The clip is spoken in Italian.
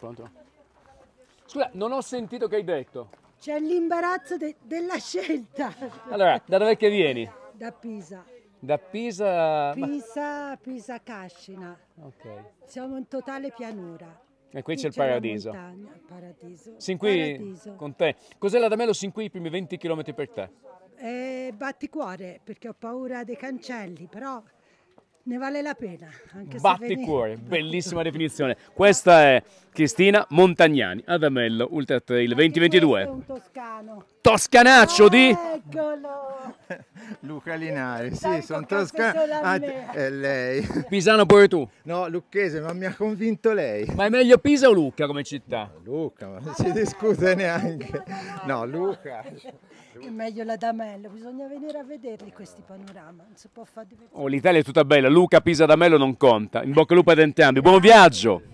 Pronto? Scusa, non ho sentito che hai detto. C'è l'imbarazzo de- della scelta. Allora, da dove che vieni? Da Pisa. Da Pisa... Pisa, Pisa Cascina. Ok. Siamo in totale pianura. E qui c'è il paradiso. montagna, il paradiso. Sin qui Paradiso. con te. Cos'è la Damello sin qui i primi 20 km per te? Eh, batticuore perché ho paura dei cancelli, però ne vale la pena. Anche se Batti veni- cuore, bellissima definizione. Questa è Cristina Montagnani, ad Amello, Ultra Trail Questo è 2022. un toscano. Toscanaccio di... Eccolo! Luca Linari, Dai, sì, sono toscano. Ah, è lei. Pisano pure tu. No, Lucchese, ma mi ha convinto lei. Ma è meglio Pisa o Lucca come città? Luca, ma non si discute neanche. No, Luca. È meglio la Damello, bisogna venire a vederli questi panorama, non si può fare diversamente. Oh, l'Italia è tutta bella, Luca, Pisa, Damello non conta. In bocca al lupo ad entrambi. Buon viaggio!